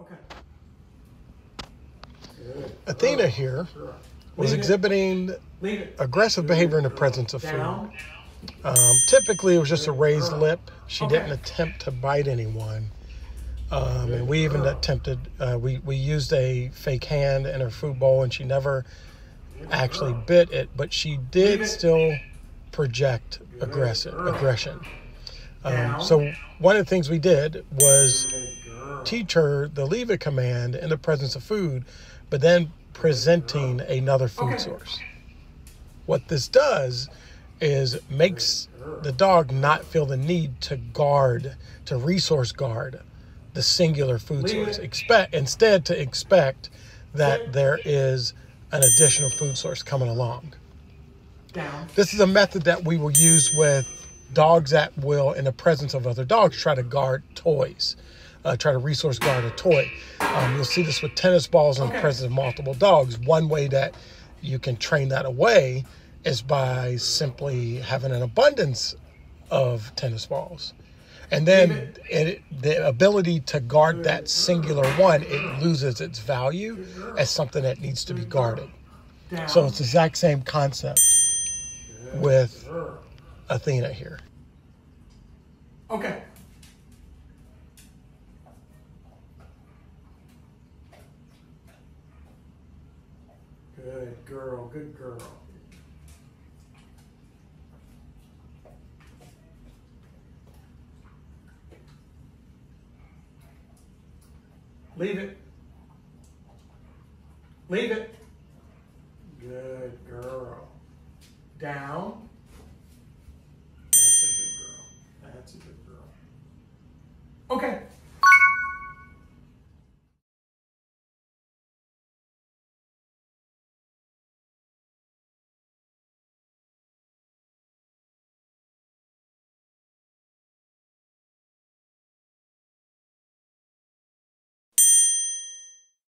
Okay. Good. Athena here Girl. was exhibiting aggressive behavior in the presence of food. Um, typically, it was just a raised lip. She Okay. didn't attempt to bite anyone. Um, and we even attempted, uh, we, we used a fake hand in her food bowl and she never actually bit it, but she did still project aggressive aggression. Um, so one of the things we did was Good girl. Teach her the leave it command in the presence of food, but then presenting another food Okay. source. What this does is makes the dog not feel the need to guard, to resource guard the singular food source. Expect instead to expect that there is an additional food source coming along. Down. This is a method that we will use with dogs at will in the presence of other dogs, try to guard toys, uh, try to resource guard a toy. Um, you'll see this with tennis balls in the presence of multiple dogs. One way that you can train that away is by simply having an abundance of tennis balls. And then it, the ability to guard that singular one, it loses its value as something that needs to be guarded. So it's the exact same concept with Athena here. Okay. Good girl, good girl. Leave it. Leave it. Good girl. Down. That's a good girl. That's a good girl. Okay.